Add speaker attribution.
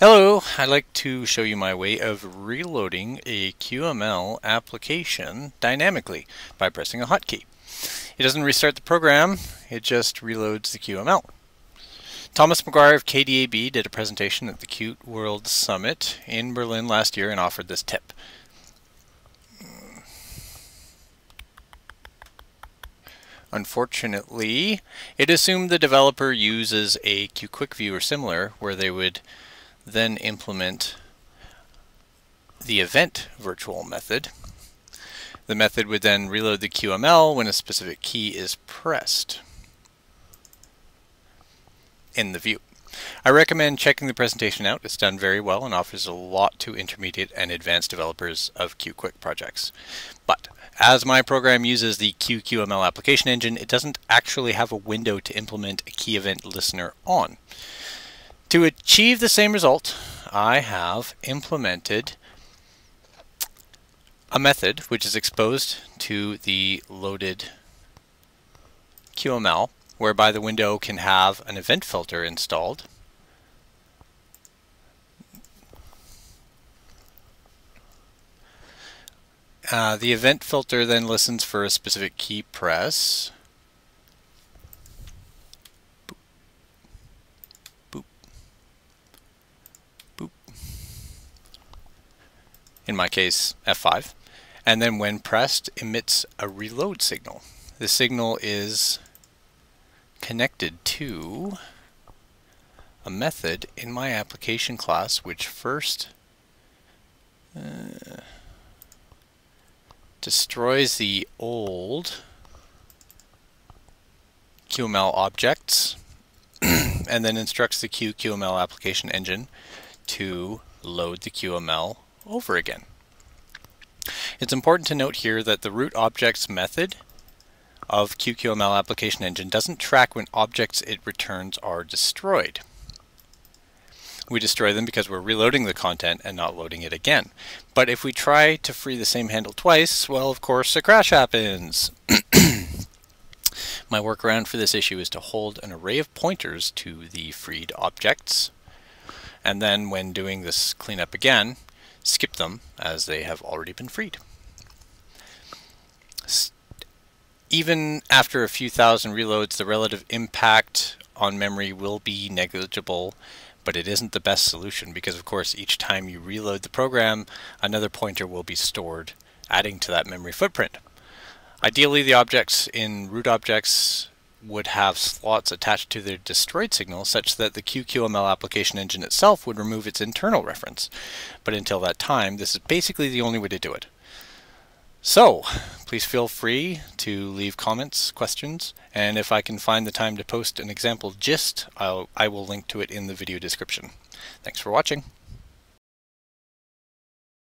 Speaker 1: Hello, I'd like to show you my way of reloading a QML application dynamically by pressing a hotkey. It doesn't restart the program, it just reloads the QML. Thomas McGuire of KDAB did a presentation at the Qt World Summit in Berlin last year and offered this tip. Unfortunately, it assumed the developer uses a QQuickView or similar where they would then implement the event virtual method. The method would then reload the QML when a specific key is pressed in the view. I recommend checking the presentation out. It's done very well and offers a lot to intermediate and advanced developers of QQuick projects. But as my program uses the QQML application engine, it doesn't actually have a window to implement a key event listener on. To achieve the same result, I have implemented a method which is exposed to the loaded QML, whereby the window can have an event filter installed. Uh, the event filter then listens for a specific key press in my case F5, and then when pressed emits a reload signal. The signal is connected to a method in my application class which first uh, destroys the old QML objects and then instructs the QQML application engine to load the QML over again. It's important to note here that the root objects method of QQML application engine doesn't track when objects it returns are destroyed. We destroy them because we're reloading the content and not loading it again. But if we try to free the same handle twice, well, of course, a crash happens. My workaround for this issue is to hold an array of pointers to the freed objects. And then when doing this cleanup again, skip them as they have already been freed. Even after a few thousand reloads, the relative impact on memory will be negligible, but it isn't the best solution because of course each time you reload the program, another pointer will be stored, adding to that memory footprint. Ideally, the objects in root objects would have slots attached to their destroyed signal such that the QQML application engine itself would remove its internal reference. But until that time, this is basically the only way to do it. So, please feel free to leave comments, questions, and if I can find the time to post an example gist, I'll, I will link to it in the video description. Thanks for watching.